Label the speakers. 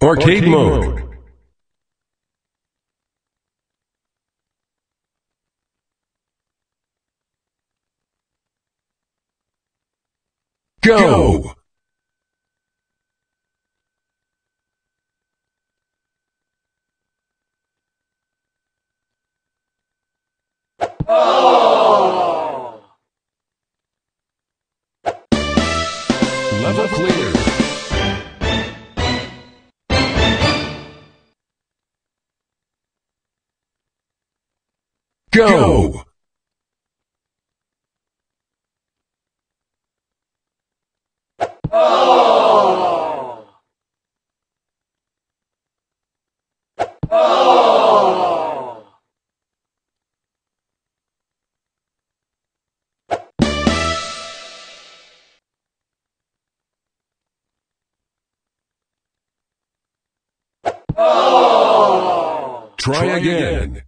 Speaker 1: Arcade mode. Go! Oh. Level clear. Go! Try again.